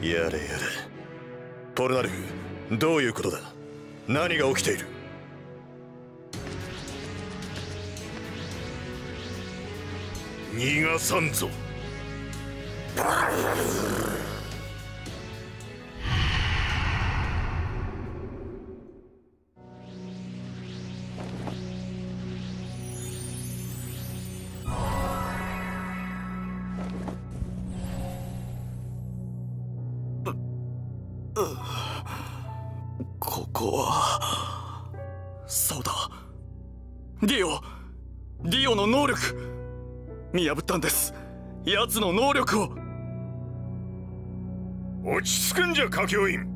やれやれ。ポルナルフどういうことだ？何が起きている？逃がさんぞ。ここはそうだ。ディオディオの能力。見破ったんです。奴の能力を。落ち着くんじゃ歌教員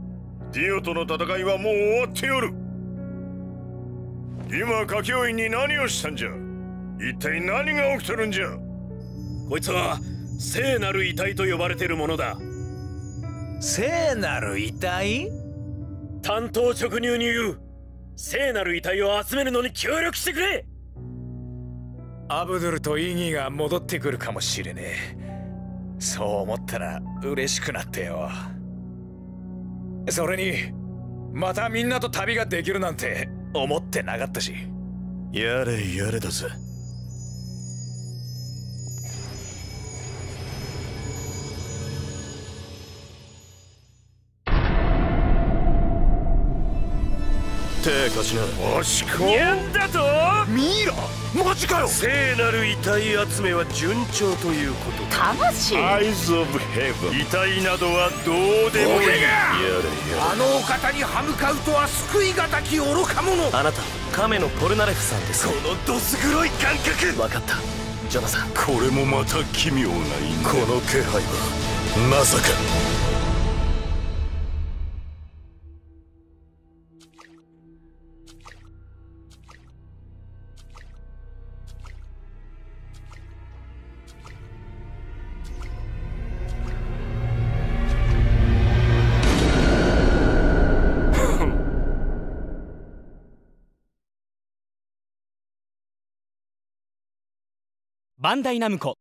ディオとの戦いはもう終わっておる。今歌教員に何をしたんじゃ？一体何が起きとるんじゃ？こいつは聖なる遺体と呼ばれているものだ聖なる遺体？担当直入に言う。聖なる遺体を集めるのに協力してくれ！アブドゥルとイギーが戻ってくるかもしれねえ。そう思ったら嬉しくなってよ。それにまたみんなと旅ができるなんて思ってなかったし。やれやれだぜ手貸しなわしかなんだと？ミイラ？マジかよ。聖なる遺体集めは順調ということ。だ魂？アイズ・オブ・ヘブン遺体などはどうでもいい。やれやあのお方に歯向かうとは救いがたき愚か者。あなた亀のポルナレフさんです。このどす黒い感覚。分かった。ジョナサン。これもまた奇妙な因この気配はまさかバンダイナムコ。